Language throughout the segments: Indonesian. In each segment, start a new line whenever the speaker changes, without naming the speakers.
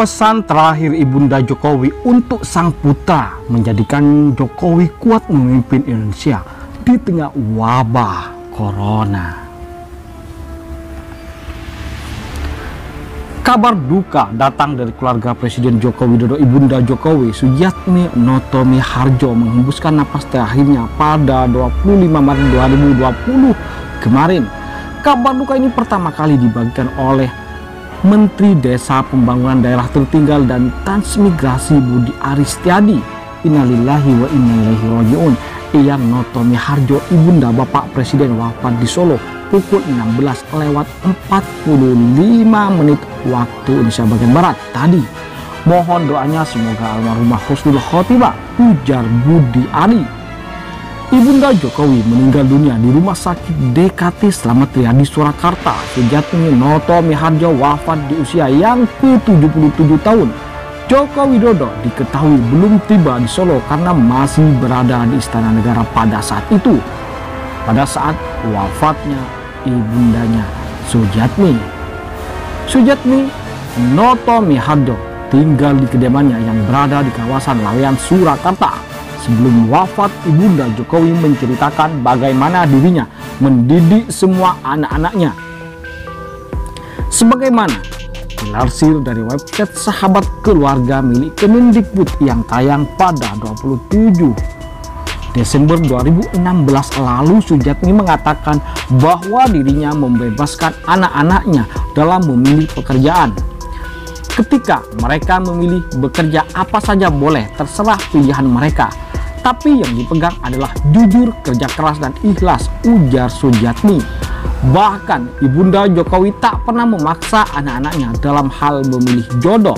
Pesan terakhir Ibunda Jokowi untuk sang putra menjadikan Jokowi kuat memimpin Indonesia di tengah wabah corona. Kabar duka datang dari keluarga Presiden Joko Widodo Ibunda Jokowi Sujiatmi Notomi Harjo menghembuskan napas terakhirnya pada 25 Maret 2020 kemarin. Kabar duka ini pertama kali dibagikan oleh Menteri Desa Pembangunan Daerah Tertinggal dan Transmigrasi Budi Aristiadi. Innalillahi wa inna ilaihi rajiun. Eyang Notomi Harjo ibunda Bapak Presiden wafat di Solo pukul 16 lewat 45 menit waktu Indonesia bagian Barat tadi. Mohon doanya semoga almarhumah Husnul Khotimah ujar Budi Ari Ibunda Jokowi meninggal dunia di Rumah Sakit DKT Slamet Riyadi Surakarta. Sejatinya Noto Miharjo wafat di usia yang ke-77 tahun. Joko Widodo diketahui belum tiba di Solo karena masih berada di Istana Negara pada saat itu. Pada saat wafatnya ibundanya Sujatmi. Sujatmi Noto Miharjo tinggal di kediamannya yang berada di kawasan Lawean Surakarta Sebelum wafat, Ibunda Jokowi menceritakan bagaimana dirinya mendidik semua anak-anaknya. Sebagaimana dilansir dari website Sahabat Keluarga milik Kemendikbud yang tayang pada 27 Desember 2016 lalu Sujatmi mengatakan bahwa dirinya membebaskan anak-anaknya dalam memilih pekerjaan. Ketika mereka memilih bekerja apa saja boleh, terserah pilihan mereka. Tapi yang dipegang adalah jujur, kerja keras, dan ikhlas, ujar Sujatmi. Bahkan Ibunda Jokowi tak pernah memaksa anak-anaknya dalam hal memilih jodoh.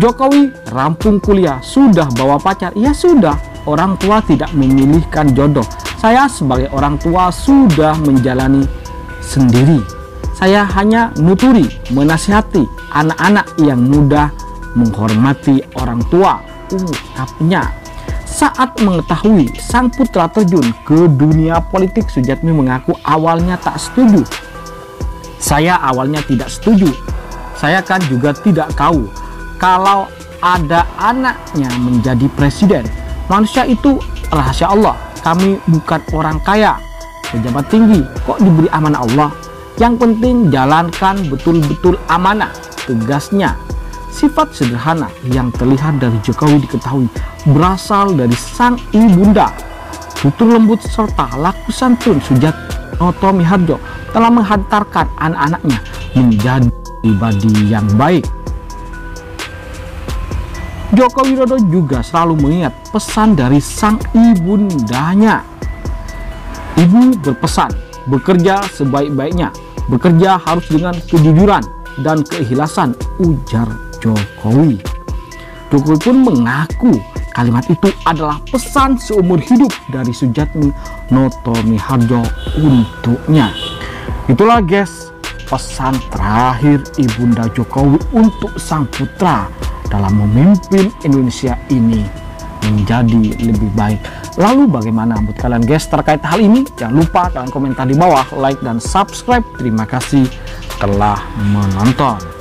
Jokowi rampung kuliah, sudah bawa pacar, ya sudah, orang tua tidak memilihkan jodoh. Saya sebagai orang tua sudah menjalani sendiri. Saya hanya nuturi, menasihati anak-anak yang mudah menghormati orang tua, ungkapnya. Saat mengetahui sang putra terjun ke dunia politik, Sujatmi mengaku awalnya tak setuju. Saya awalnya tidak setuju. Saya kan juga tidak tahu kalau ada anaknya menjadi presiden. Manusia itu rahasia Allah. Kami bukan orang kaya, pejabat tinggi, kok diberi amanah Allah. Yang penting jalankan betul-betul amanah, tegasnya Sifat sederhana yang terlihat dari Jokowi diketahui berasal dari sang ibunda. Tutur lembut serta laku santun Sujat Noto Miharjo telah menghantarkan anak-anaknya menjadi pribadi yang baik. Joko Widodo juga selalu mengingat pesan dari sang ibundanya. Ibu berpesan, bekerja sebaik-baiknya, bekerja harus dengan kejujuran dan keikhlasan, ujar Jokowi. Jokowi pun mengaku kalimat itu adalah pesan seumur hidup dari Sujatmi Noto Miharjo untuknya. Itulah guys pesan terakhir Ibunda Jokowi untuk sang putra dalam memimpin Indonesia ini menjadi lebih baik. Lalu bagaimana menurut kalian guys terkait hal ini? Jangan lupa kalian komentar di bawah, like dan subscribe. Terima kasih telah menonton.